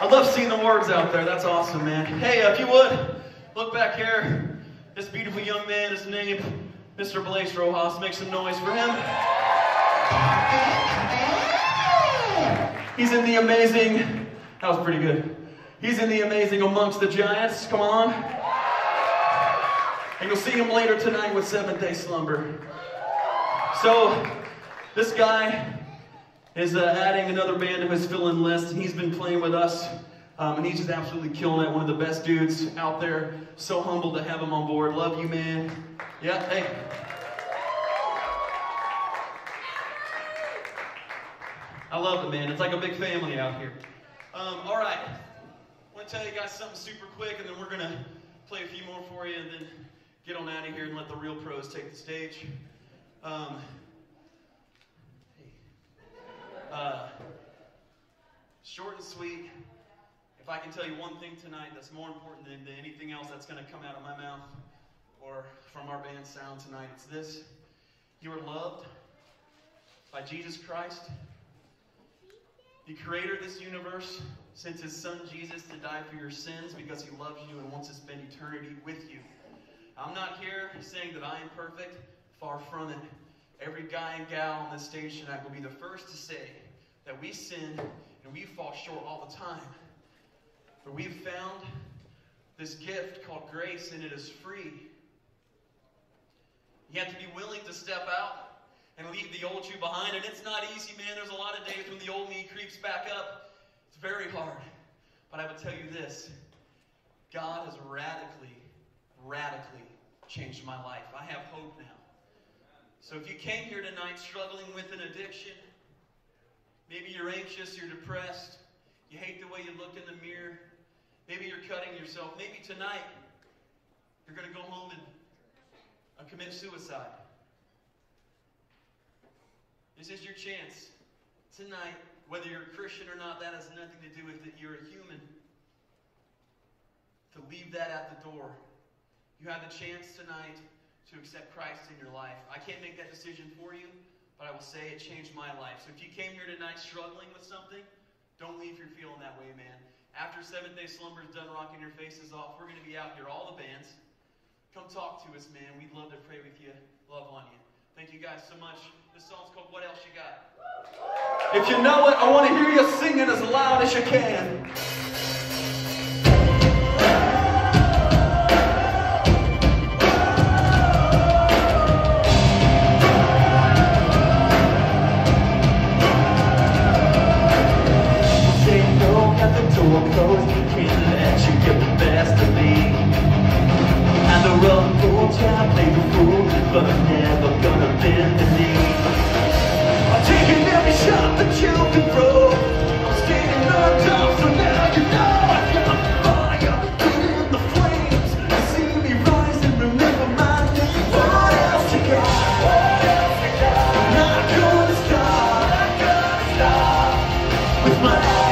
I love seeing the words out there. That's awesome, man. Hey, uh, if you would, look back here. This beautiful young man is named Mr. Blaze Rojas. Make some noise for him. He's in the amazing, that was pretty good. He's in the amazing Amongst the Giants. Come on. And you'll see him later tonight with Seventh Day Slumber. So, this guy is uh, adding another band to his fill-in list. He's been playing with us, um, and he's just absolutely killing it. One of the best dudes out there. So humbled to have him on board. Love you, man. Yeah, hey. I love it, man. It's like a big family out here. Um, all right. I want to tell you guys something super quick, and then we're going to play a few more for you, and then get on out of here and let the real pros take the stage. Um, uh, short and sweet. If I can tell you one thing tonight that's more important than, than anything else that's going to come out of my mouth or from our band sound tonight, it's this. You are loved by Jesus Christ, the creator of this universe, sent his son Jesus to die for your sins because he loves you and wants to spend eternity with you. I'm not here saying that I am perfect, far from it. Every guy and gal on this stage tonight will be the first to say that we sin and we fall short all the time. But we've found this gift called grace and it is free. You have to be willing to step out and leave the old you behind. And it's not easy, man. There's a lot of days when the old me creeps back up. It's very hard. But I would tell you this God has radically, radically changed my life. I have hope now. So if you came here tonight struggling with an addiction, maybe you're anxious, you're depressed, you hate the way you look in the mirror, maybe you're cutting yourself, maybe tonight you're going to go home and uh, commit suicide. This is your chance. Tonight, whether you're a Christian or not, that has nothing to do with it. You're a human. To leave that at the door. You have the chance tonight to accept Christ in your life. I can't make that decision for you, but I will say it changed my life. So if you came here tonight struggling with something, don't leave here feeling that way, man. After Seventh Day Slumber is done rocking your faces off, we're going to be out here, all the bands. Come talk to us, man. We'd love to pray with you, love on you. Thank you guys so much. This song's called What Else You Got? If you know it, I want to hear you singing as loud as you can.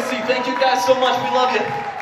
Legacy. Thank you guys so much. We love you.